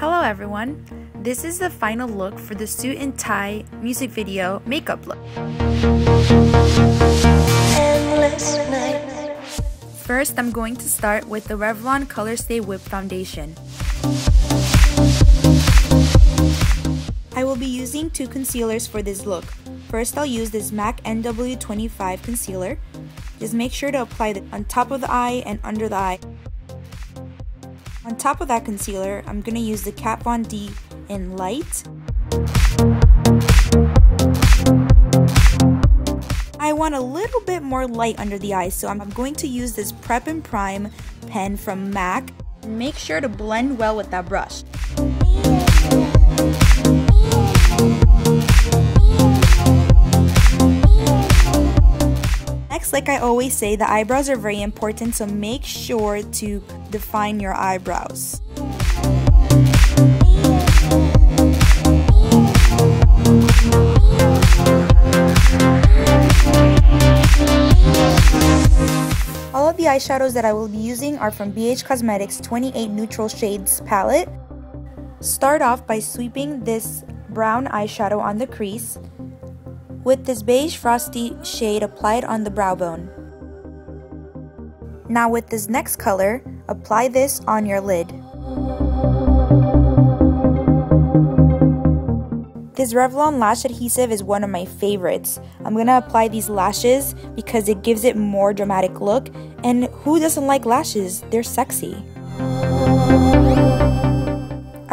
Hello everyone, this is the final look for the suit and tie music video makeup look. First, I'm going to start with the Revlon Color Stay Whip Foundation. I will be using two concealers for this look. First, I'll use this MAC NW25 concealer. Just make sure to apply it on top of the eye and under the eye. On top of that concealer, I'm going to use the Kat Von D in Light. I want a little bit more light under the eyes, so I'm going to use this Prep and Prime pen from MAC. Make sure to blend well with that brush. Next, like I always say, the eyebrows are very important, so make sure to define your eyebrows. All of the eyeshadows that I will be using are from BH Cosmetics 28 Neutral Shades palette. Start off by sweeping this brown eyeshadow on the crease with this beige frosty shade applied on the brow bone. Now with this next color, apply this on your lid. This Revlon lash adhesive is one of my favorites. I'm to apply these lashes because it gives it more dramatic look and who doesn't like lashes? They're sexy.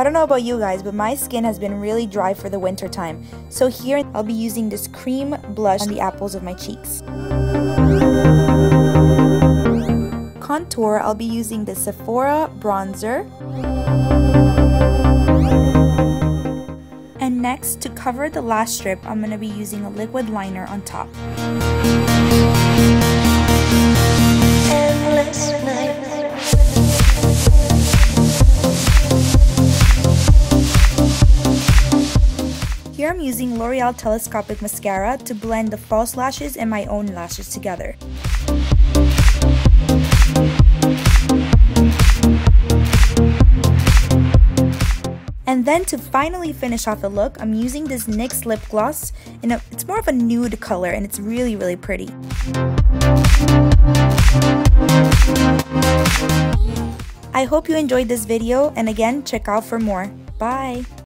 I don't know about you guys, but my skin has been really dry for the winter time. So here I'll be using this cream blush on the apples of my cheeks. Contour, I'll be using the Sephora bronzer. And next, to cover the lash strip, I'm going to be using a liquid liner on top. I'm using L'Oreal Telescopic Mascara to blend the false lashes and my own lashes together. And then to finally finish off the look, I'm using this NYX lip gloss, and it's more of a nude color and it's really, really pretty. I hope you enjoyed this video, and again, check out for more. Bye!